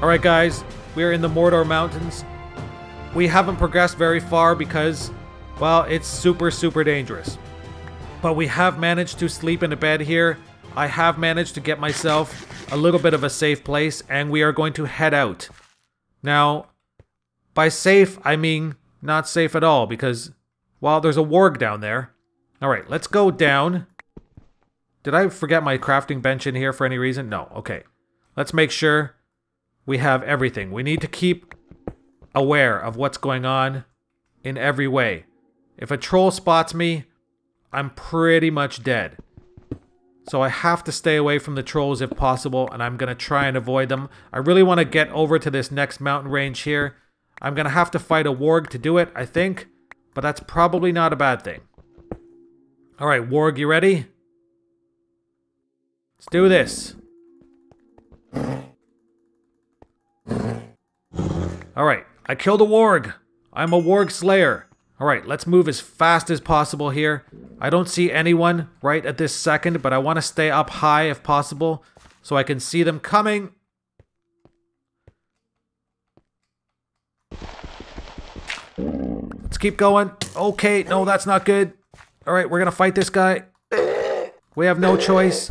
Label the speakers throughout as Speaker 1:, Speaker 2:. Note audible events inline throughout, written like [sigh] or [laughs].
Speaker 1: Alright guys, we're in the Mordor Mountains. We haven't progressed very far because, well, it's super, super dangerous. But we have managed to sleep in a bed here. I have managed to get myself a little bit of a safe place, and we are going to head out. Now, by safe, I mean not safe at all, because, well, there's a warg down there. Alright, let's go down. Did I forget my crafting bench in here for any reason? No, okay. Let's make sure we have everything. We need to keep aware of what's going on in every way. If a troll spots me, I'm pretty much dead. So I have to stay away from the trolls if possible, and I'm going to try and avoid them. I really want to get over to this next mountain range here. I'm going to have to fight a warg to do it, I think, but that's probably not a bad thing. Alright, warg, you ready? Let's do this. Alright, I killed a warg. I'm a warg slayer. Alright, let's move as fast as possible here. I don't see anyone right at this second, but I want to stay up high if possible so I can see them coming. Let's keep going. Okay, no, that's not good. Alright, we're gonna fight this guy. We have no choice.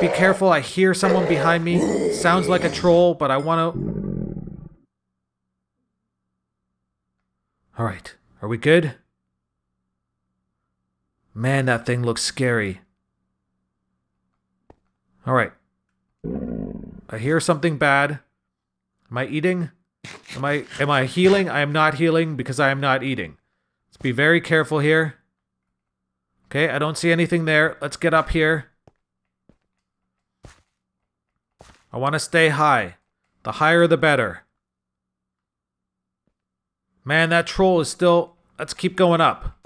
Speaker 1: Be careful, I hear someone behind me. Sounds like a troll, but I want to... Alright, are we good? Man, that thing looks scary. Alright. I hear something bad. Am I eating? Am I am I healing? I am not healing because I am not eating. Let's be very careful here. Okay, I don't see anything there. Let's get up here. I want to stay high. The higher the better. Man, that troll is still... Let's keep going up.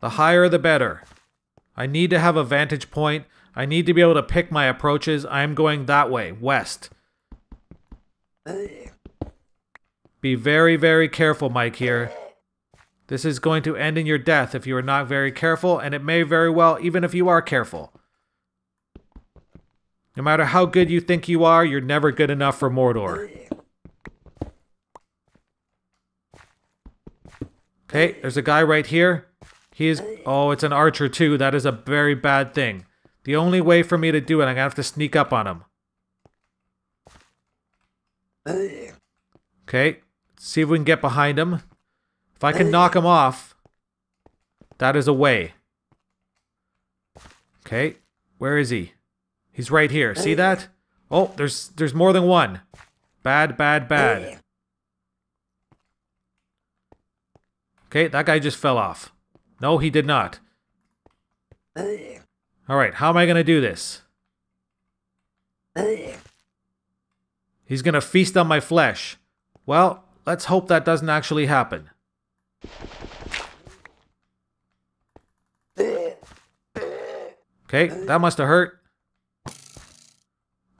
Speaker 1: The higher the better. I need to have a vantage point. I need to be able to pick my approaches. I am going that way, west. Be very, very careful, Mike, here. This is going to end in your death if you are not very careful, and it may very well even if you are careful. No matter how good you think you are, you're never good enough for Mordor. Okay, there's a guy right here. He is... Oh, it's an archer too. That is a very bad thing. The only way for me to do it, I'm gonna have to sneak up on him. Okay, Let's see if we can get behind him. If I can knock him off, that is a way. Okay, where is he? He's right here. See that? Oh, there's there's more than one. Bad, bad, bad. Okay, that guy just fell off. No, he did not. Alright, how am I going to do this? He's going to feast on my flesh. Well, let's hope that doesn't actually happen. Okay, that must have hurt.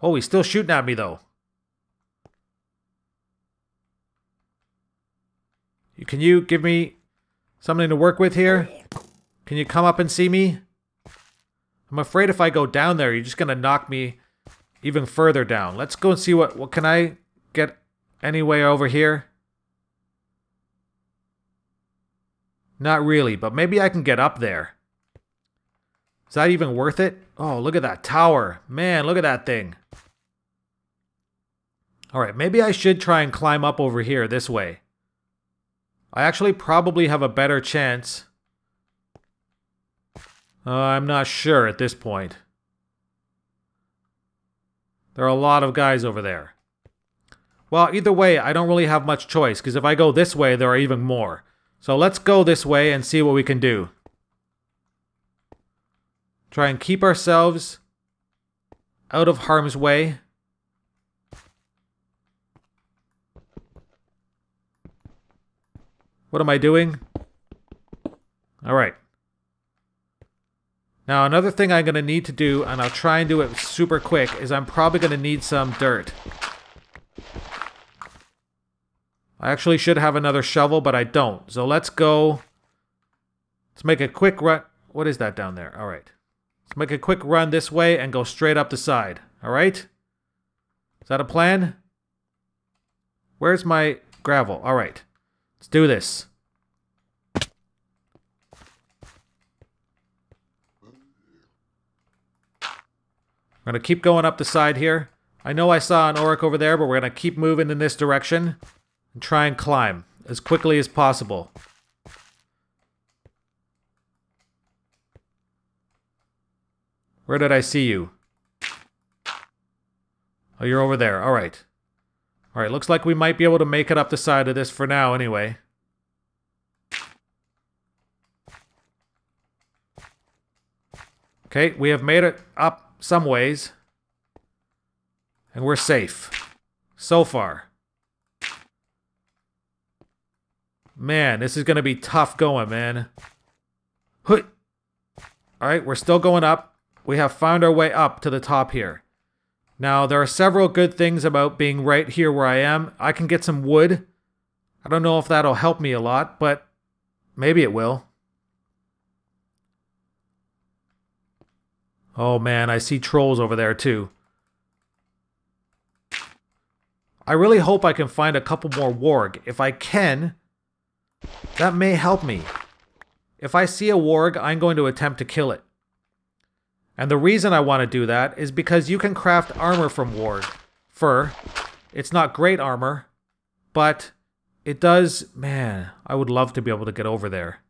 Speaker 1: Oh, he's still shooting at me, though. Can you give me something to work with here? Can you come up and see me? I'm afraid if I go down there, you're just going to knock me even further down. Let's go and see what... What can I get any way over here? Not really, but maybe I can get up there. Is that even worth it? Oh, look at that tower. Man, look at that thing. Alright, maybe I should try and climb up over here this way. I actually probably have a better chance. Uh, I'm not sure at this point. There are a lot of guys over there. Well, either way, I don't really have much choice, because if I go this way, there are even more. So let's go this way and see what we can do. Try and keep ourselves out of harm's way. What am I doing? Alright. Now another thing I'm going to need to do, and I'll try and do it super quick, is I'm probably going to need some dirt. I actually should have another shovel, but I don't. So let's go... Let's make a quick run... What is that down there? Alright. Let's make a quick run this way and go straight up the side. Alright? Is that a plan? Where's my gravel? All right. Let's do this. We're going to keep going up the side here. I know I saw an Auroch over there, but we're going to keep moving in this direction and try and climb as quickly as possible. Where did I see you? Oh, you're over there. All right. All right, looks like we might be able to make it up the side of this for now anyway. Okay, we have made it up some ways. And we're safe. So far. Man, this is going to be tough going, man. All right, we're still going up. We have found our way up to the top here. Now, there are several good things about being right here where I am. I can get some wood. I don't know if that'll help me a lot, but maybe it will. Oh man, I see trolls over there too. I really hope I can find a couple more warg. If I can, that may help me. If I see a warg, I'm going to attempt to kill it. And the reason I want to do that is because you can craft armor from Warg. Fur. It's not great armor, but it does... Man, I would love to be able to get over there.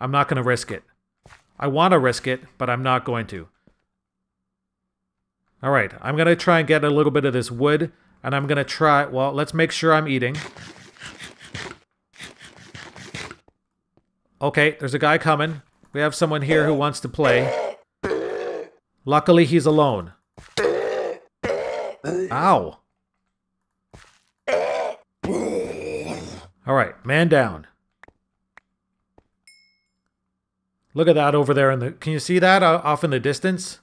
Speaker 1: I'm not going to risk it. I want to risk it, but I'm not going to. Alright, I'm going to try and get a little bit of this wood, and I'm going to try... Well, let's make sure I'm eating. Okay, there's a guy coming. We have someone here who wants to play. Luckily, he's alone. Ow. Alright, man down. Look at that over there in the... Can you see that uh, off in the distance?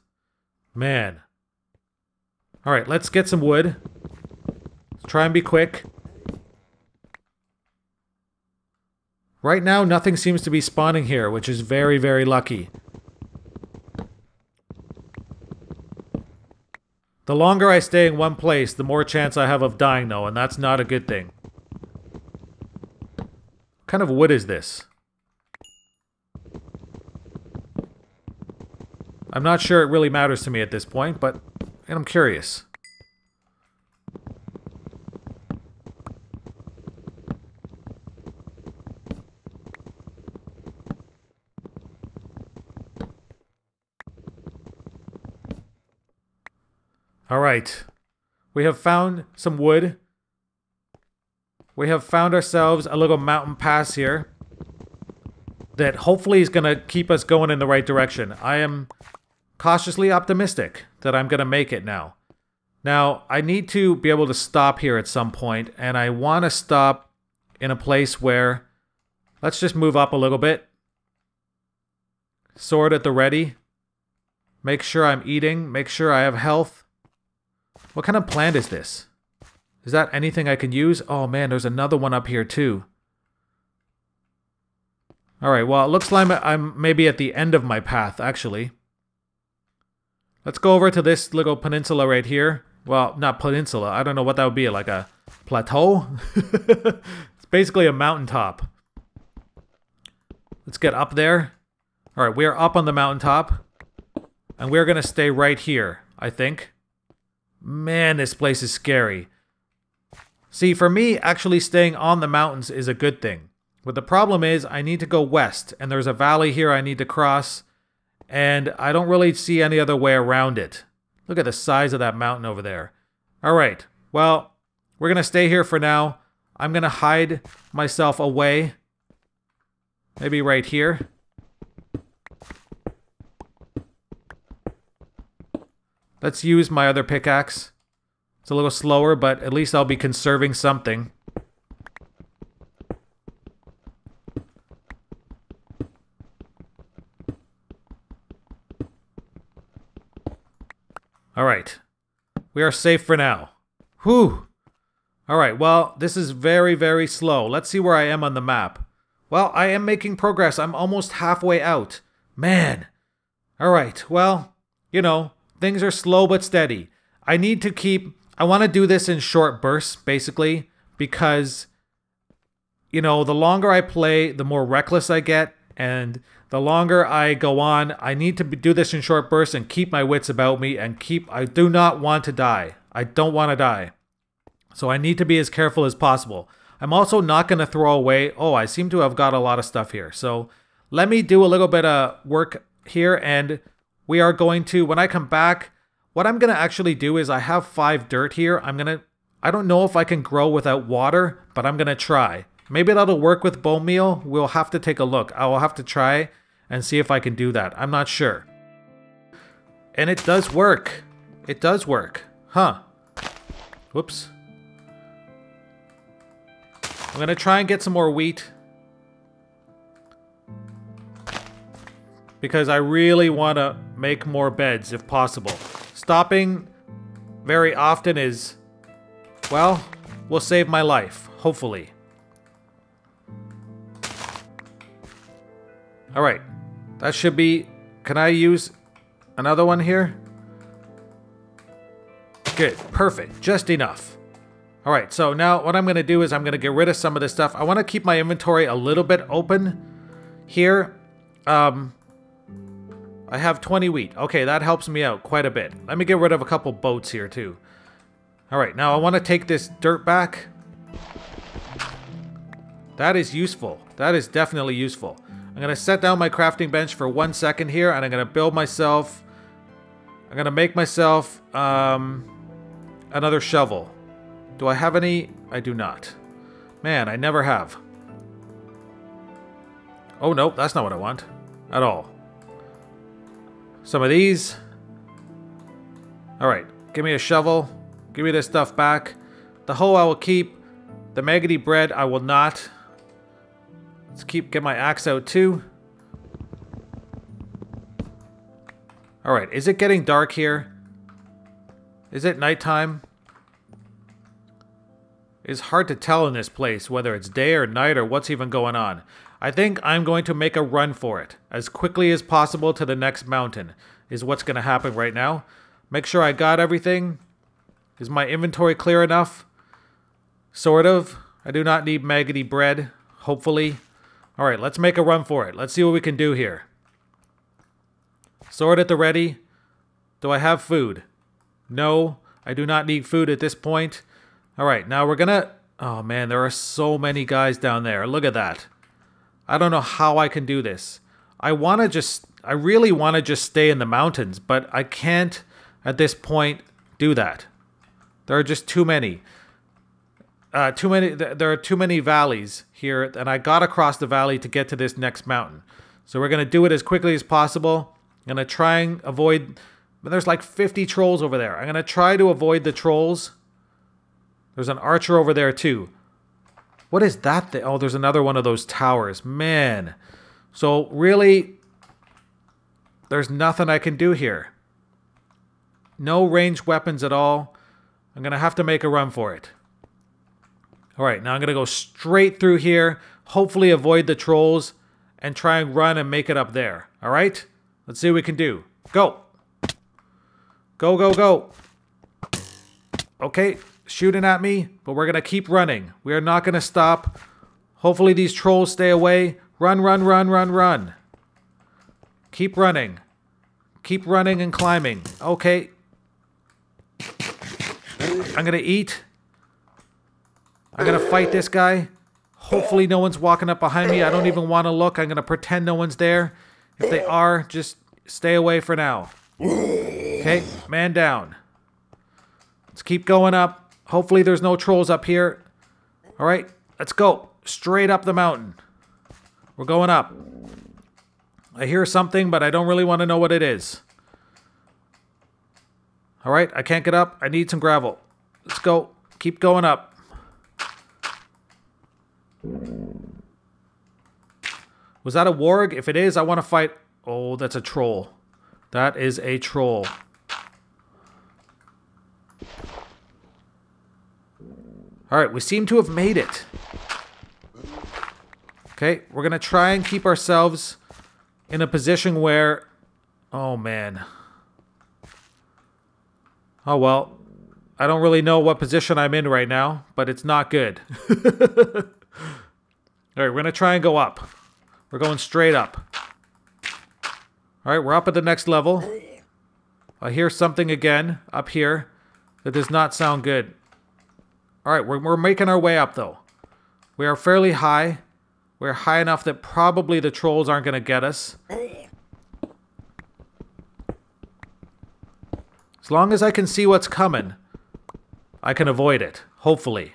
Speaker 1: Man. Alright, let's get some wood. Let's try and be quick. Right now, nothing seems to be spawning here, which is very, very lucky. The longer I stay in one place, the more chance I have of dying, though, and that's not a good thing. What kind of wood is this? I'm not sure it really matters to me at this point, but and I'm curious. All right. We have found some wood. We have found ourselves a little mountain pass here that hopefully is going to keep us going in the right direction. I am cautiously optimistic that I'm going to make it now. Now, I need to be able to stop here at some point, and I want to stop in a place where... Let's just move up a little bit. Sword at the ready. Make sure I'm eating. Make sure I have health. What kind of plant is this? Is that anything I can use? Oh man, there's another one up here too. Alright, well, it looks like I'm maybe at the end of my path, actually. Let's go over to this little peninsula right here. Well, not peninsula. I don't know what that would be. Like a plateau? [laughs] it's basically a mountaintop. Let's get up there. Alright, we are up on the mountaintop. And we're to stay right here, I think. Man, this place is scary. See, for me, actually staying on the mountains is a good thing. But the problem is, I need to go west, and there's a valley here I need to cross, and I don't really see any other way around it. Look at the size of that mountain over there. Alright, well, we're going to stay here for now. I'm going to hide myself away. Maybe right here. Let's use my other pickaxe. It's a little slower, but at least I'll be conserving something. Alright. We are safe for now. Whew. Alright, well, this is very, very slow. Let's see where I am on the map. Well, I am making progress. I'm almost halfway out. Man. Alright, well, you know, things are slow but steady. I need to keep, I want to do this in short bursts, basically, because, you know, the longer I play, the more reckless I get. And the longer I go on, I need to do this in short bursts and keep my wits about me and keep, I do not want to die. I don't want to die. So I need to be as careful as possible. I'm also not going to throw away, oh, I seem to have got a lot of stuff here. So let me do a little bit of work here and we are going to, when I come back, what I'm going to actually do is I have five dirt here. I'm going to, I don't know if I can grow without water, but I'm going to try. Maybe that'll work with bone meal. We'll have to take a look. I will have to try and see if I can do that. I'm not sure. And it does work. It does work. Huh. Whoops. I'm going to try and get some more wheat. Because I really want to make more beds if possible. Stopping very often is, well, will save my life, hopefully. Alright, that should be... Can I use another one here? Good, perfect, just enough. Alright, so now what I'm going to do is I'm going to get rid of some of this stuff. I want to keep my inventory a little bit open here. Um, I have 20 wheat. Okay, that helps me out quite a bit. Let me get rid of a couple boats here too. Alright, now I want to take this dirt back. That is useful. That is definitely useful. I'm going to set down my crafting bench for one second here and I'm going to build myself... I'm going to make myself um, another shovel. Do I have any? I do not. Man, I never have. Oh, no, that's not what I want. At all. Some of these. Alright, give me a shovel. Give me this stuff back. The hoe I will keep. The maggoty bread I will not. Let's keep get my axe out too. Alright, is it getting dark here? Is it nighttime? It's hard to tell in this place whether it's day or night or what's even going on. I think I'm going to make a run for it, as quickly as possible to the next mountain, is what's going to happen right now. Make sure I got everything. Is my inventory clear enough? Sort of. I do not need maggoty bread, hopefully. Alright, let's make a run for it. Let's see what we can do here. Sword at the ready. Do I have food? No, I do not need food at this point. All right, now we're gonna... Oh man, there are so many guys down there. Look at that. I don't know how I can do this. I want to just... I really want to just stay in the mountains, but I can't at this point do that. There are just too many. Uh, too many. There are too many valleys here, and I got across the valley to get to this next mountain. So we're gonna do it as quickly as possible. I'm gonna try and avoid. There's like 50 trolls over there. I'm gonna try to avoid the trolls there's an archer over there too. What is that thing? Oh, there's another one of those towers. Man. So really, there's nothing I can do here. No ranged weapons at all. I'm going to have to make a run for it. All right, now I'm going to go straight through here, hopefully avoid the trolls, and try and run and make it up there. All right? Let's see what we can do. Go. Go, go, go. Okay, shooting at me, but we're going to keep running. We are not going to stop. Hopefully these trolls stay away. Run, run, run, run, run. Keep running. Keep running and climbing. Okay. I'm going to eat. I'm going to fight this guy. Hopefully no one's walking up behind me. I don't even want to look. I'm going to pretend no one's there. If they are, just stay away for now. Okay, man down. Let's keep going up. Hopefully there's no trolls up here. All right, let's go. Straight up the mountain. We're going up. I hear something, but I don't really want to know what it is. All right, I can't get up. I need some gravel. Let's go. Keep going up. Was that a warg? If it is, I want to fight. Oh, that's a troll. That is a troll. Alright, we seem to have made it. Okay, we're going to try and keep ourselves in a position where... Oh, man. Oh well. I don't really know what position I'm in right now, but it's not good. [laughs] Alright, we're gonna try and go up. We're going straight up. Alright, we're up at the next level. I hear something again up here that does not sound good. Alright, we're, we're making our way up though. We are fairly high. We're high enough that probably the trolls aren't going to get us. As long as I can see what's coming, I can avoid it. Hopefully.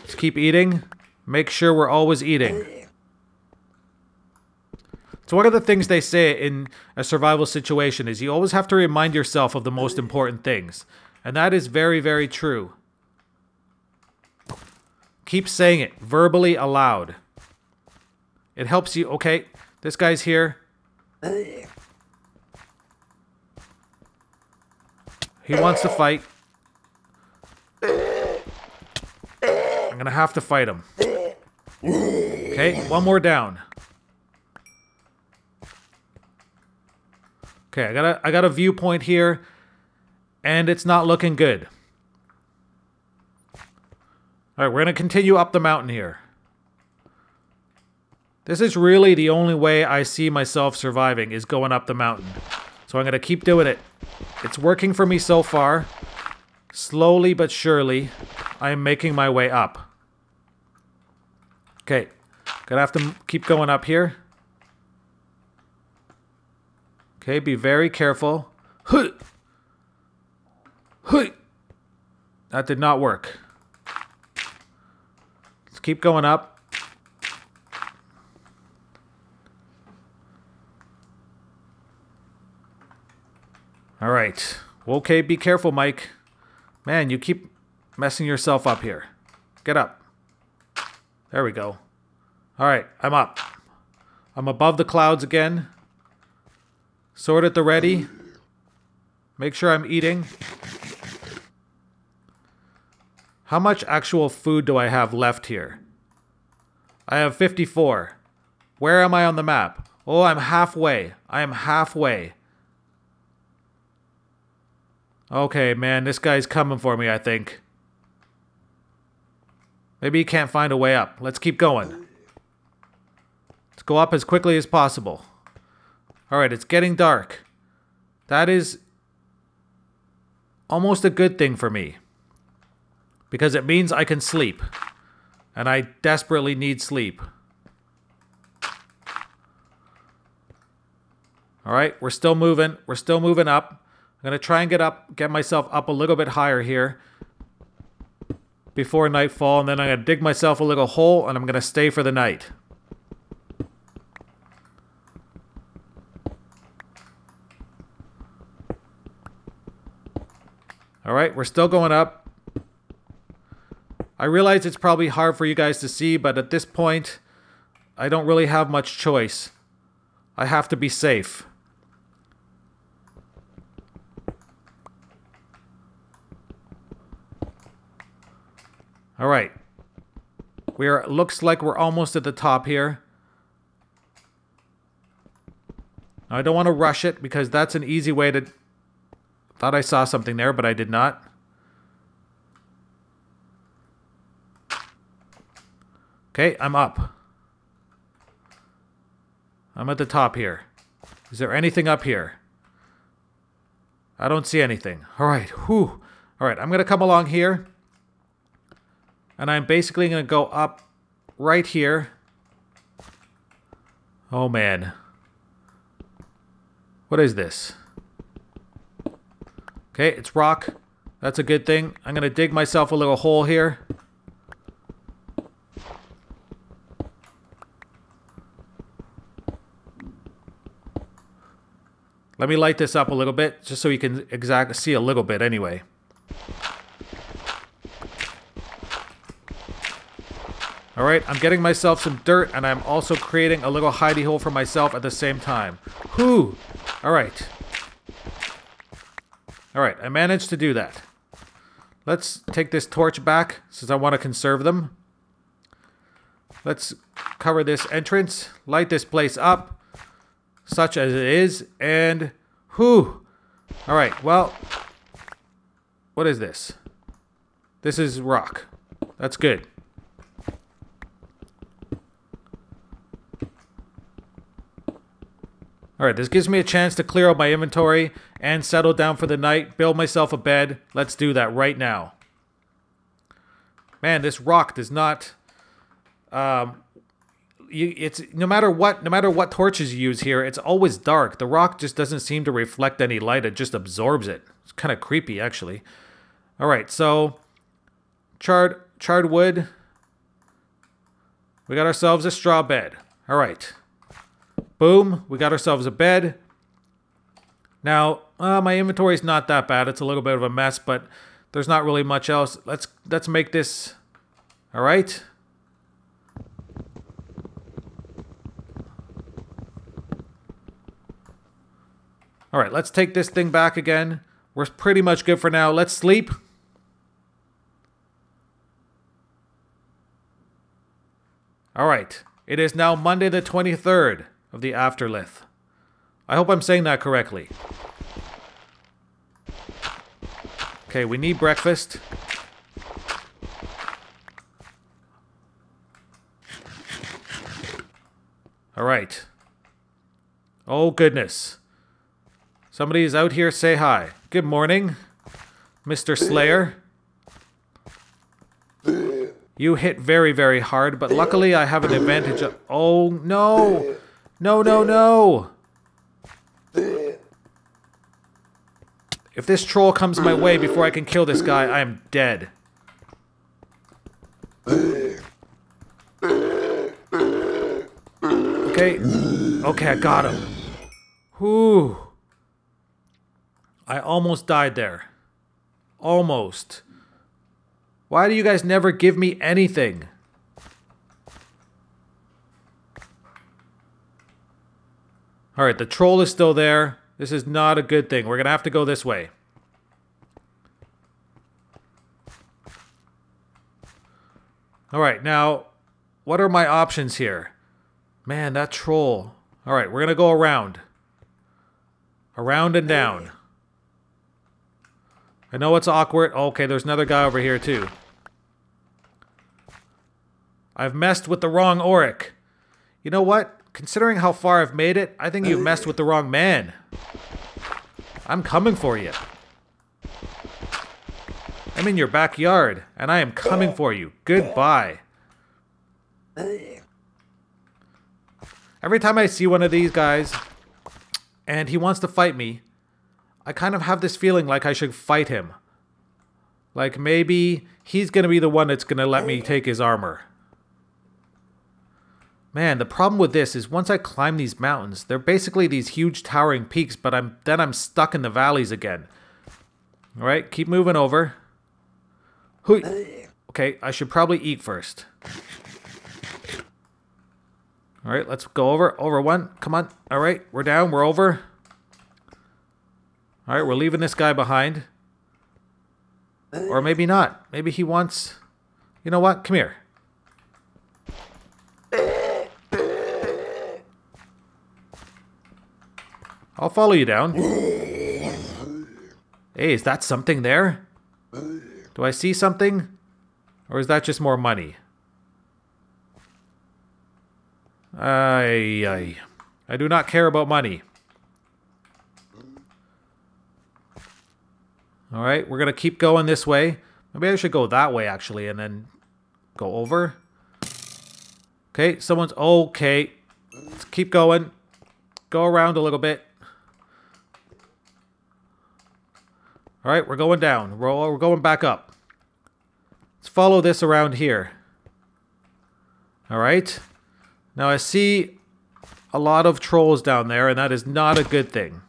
Speaker 1: Let's keep eating. Make sure we're always eating. So one of the things they say in a survival situation is you always have to remind yourself of the most important things. And that is very, very true. Keep saying it verbally aloud. It helps you. Okay, this guy's here. He wants to fight. I'm gonna have to fight him. Okay, one more down. Okay, I got a I got a viewpoint here, and it's not looking good. All right, we're going to continue up the mountain here. This is really the only way I see myself surviving is going up the mountain. So I'm going to keep doing it. It's working for me so far. Slowly but surely, I am making my way up. Okay, gonna have to keep going up here. Okay, be very careful. That did not work Let's keep going up. All right. Okay, be careful, Mike. Man, you keep messing yourself up here. Get up. There we go. All right, I'm up. I'm above the clouds again. Sword at the ready. Make sure I'm eating. How much actual food do I have left here? I have 54. Where am I on the map? Oh, I'm halfway. I am halfway. Okay, man, this guy's coming for me, I think. Maybe he can't find a way up. Let's keep going. Let's go up as quickly as possible. Alright, it's getting dark. That is almost a good thing for me because it means I can sleep. And I desperately need sleep. All right, we're still moving. We're still moving up. I'm going to try and get up, get myself up a little bit higher here before nightfall, and then I'm going to dig myself a little hole, and I'm going to stay for the night. All right, we're still going up. I realize it's probably hard for you guys to see, but at this point, I don't really have much choice. I have to be safe. All right. We're looks like we're almost at the top here. I don't want to rush it because that's an easy way to Thought I saw something there, but I did not. Okay, I'm up. I'm at the top here. Is there anything up here? I don't see anything. All right, whew. All right, I'm going to come along here. And I'm basically going to go up right here. Oh, man. What is this? Okay, it's rock. That's a good thing. I'm going to dig myself a little hole here. Let me light this up a little bit, just so you can exact see a little bit anyway. Alright, I'm getting myself some dirt, and I'm also creating a little hidey hole for myself at the same time. Whew! Alright. Alright, I managed to do that. Let's take this torch back, since I want to conserve them. Let's cover this entrance, light this place up such as it is, and whew, Alright, well... What is this? This is rock. That's good. Alright, this gives me a chance to clear out my inventory and settle down for the night, build myself a bed. Let's do that right now. Man, this rock does not... Um, you, it's no matter what no matter what torches you use here it's always dark. The rock just doesn't seem to reflect any light. It just absorbs it. It's kind of creepy actually. All right so charred charred wood. We got ourselves a straw bed. All right boom we got ourselves a bed. Now uh, my inventory is not that bad. It's a little bit of a mess but there's not really much else. Let's let's make this all right All right, let's take this thing back again. We're pretty much good for now. Let's sleep. All right. It is now Monday the 23rd of the Afterlithe. I hope I'm saying that correctly. Okay, we need breakfast. All right. Oh, goodness. Somebody's out here, say hi. Good morning, Mr. Slayer. You hit very, very hard, but luckily I have an advantage of- Oh, no! No, no, no! If this troll comes my way before I can kill this guy, I am dead. Okay. Okay, I got him. Whew. I almost died there. Almost. Why do you guys never give me anything? Alright, the troll is still there. This is not a good thing. We're going to have to go this way. Alright, now, what are my options here? Man, that troll. Alright, we're going to go around. Around and down. I know it's awkward. okay, there's another guy over here too. I've messed with the wrong orc. You know what? Considering how far I've made it, I think you've messed with the wrong man. I'm coming for you. I'm in your backyard, and I am coming for you. Goodbye. Every time I see one of these guys, and he wants to fight me, I kind of have this feeling like I should fight him. Like maybe he's going to be the one that's going to let me take his armor. Man, the problem with this is once I climb these mountains, they're basically these huge towering peaks, but I'm then I'm stuck in the valleys again. All right, keep moving over. Okay, I should probably eat first. All right, let's go over. Over one. Come on. All right, we're down. We're over. All right, we're leaving this guy behind. Or maybe not. Maybe he wants... You know what? Come here. I'll follow you down. Hey, is that something there? Do I see something? Or is that just more money? I, I, I do not care about money. All right, we're going to keep going this way. Maybe I should go that way, actually, and then go over. Okay, someone's... Okay. Let's keep going. Go around a little bit. All right, we're going down. We're, we're going back up. Let's follow this around here. All right. Now I see a lot of trolls down there, and that is not a good thing.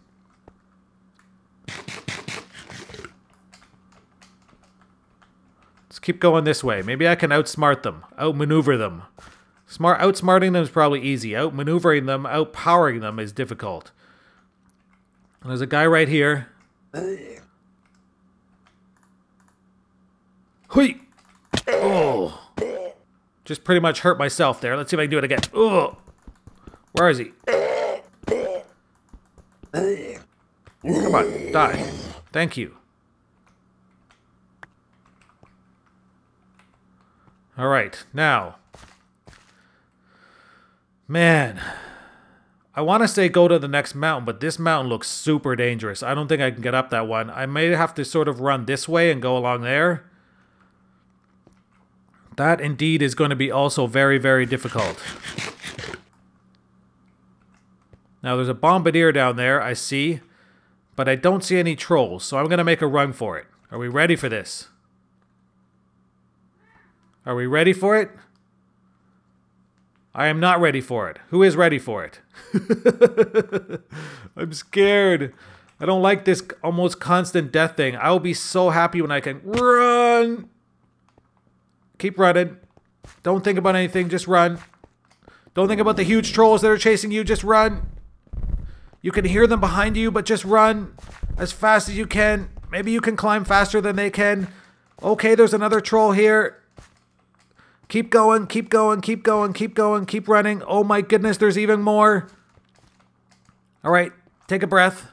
Speaker 1: Keep going this way. Maybe I can outsmart them, outmaneuver them. Smart outsmarting them is probably easy. Outmaneuvering them, outpowering them is difficult. And there's a guy right here. Hui! Oh. Just pretty much hurt myself there. Let's see if I can do it again. Oh. Where is he? Come on, die. Thank you. Alright, now. Man. I want to say go to the next mountain, but this mountain looks super dangerous. I don't think I can get up that one. I may have to sort of run this way and go along there. That indeed is going to be also very, very difficult. Now there's a bombardier down there, I see. But I don't see any trolls, so I'm going to make a run for it. Are we ready for this? Are we ready for it? I am not ready for it. Who is ready for it? [laughs] I'm scared. I don't like this almost constant death thing. I will be so happy when I can run. Keep running. Don't think about anything, just run. Don't think about the huge trolls that are chasing you, just run. You can hear them behind you, but just run as fast as you can. Maybe you can climb faster than they can. Okay, there's another troll here. Keep going, keep going, keep going, keep going, keep running. Oh my goodness, there's even more. All right, take a breath.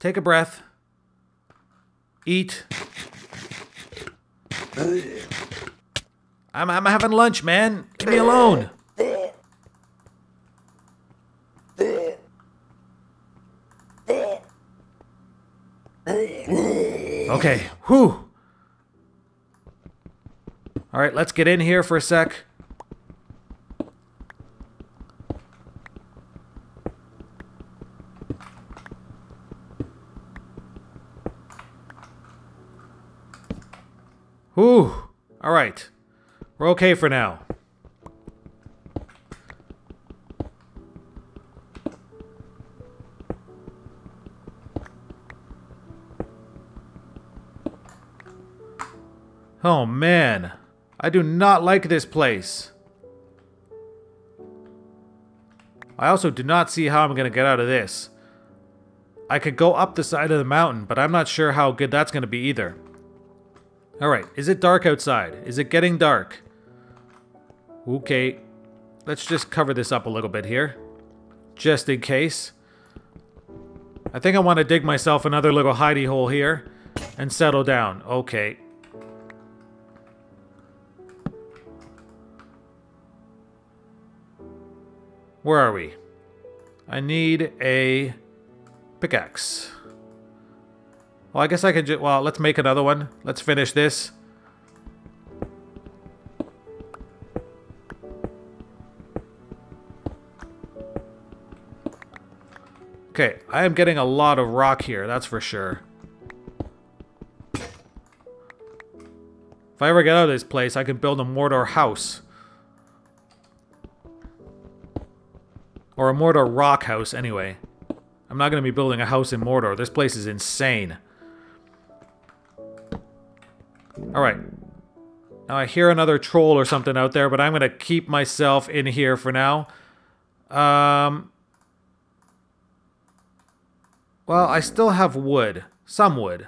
Speaker 1: Take a breath. Eat. I'm, I'm having lunch, man. Leave me alone. Okay, whew. All right, let's get in here for a sec. Whew. All right. We're okay for now. Oh man. I do not like this place. I also do not see how I'm going to get out of this. I could go up the side of the mountain, but I'm not sure how good that's going to be either. Alright, is it dark outside? Is it getting dark? Okay, let's just cover this up a little bit here. Just in case. I think I want to dig myself another little hidey hole here and settle down. Okay. Where are we? I need a pickaxe. Well, I guess I can just... Well, let's make another one. Let's finish this. Okay, I am getting a lot of rock here, that's for sure. If I ever get out of this place, I can build a Mordor house. Or a Mordor rock house, anyway. I'm not going to be building a house in Mordor. This place is insane. Alright. Now I hear another troll or something out there, but I'm going to keep myself in here for now. Um... Well, I still have wood. Some wood.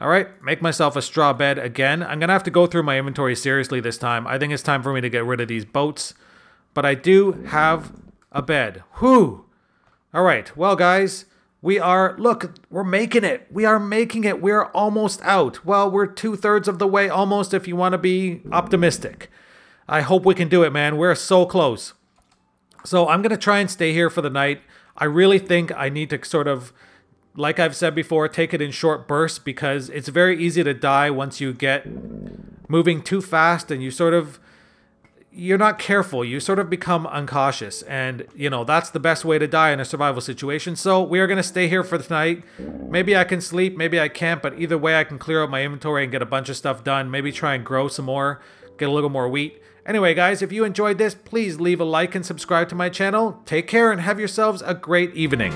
Speaker 1: Alright, make myself a straw bed again. I'm going to have to go through my inventory seriously this time. I think it's time for me to get rid of these boats. But I do have a bed. Whew! Alright, well guys, we are... Look, we're making it. We are making it. We're almost out. Well, we're two-thirds of the way almost if you want to be optimistic. I hope we can do it, man. We're so close. So I'm going to try and stay here for the night. I really think I need to sort of like I've said before, take it in short bursts because it's very easy to die once you get moving too fast and you sort of you're not careful. You sort of become uncautious and you know, that's the best way to die in a survival situation. So, we are going to stay here for the night. Maybe I can sleep, maybe I can't, but either way I can clear out my inventory and get a bunch of stuff done. Maybe try and grow some more, get a little more wheat. Anyway, guys, if you enjoyed this, please leave a like and subscribe to my channel. Take care and have yourselves a great evening.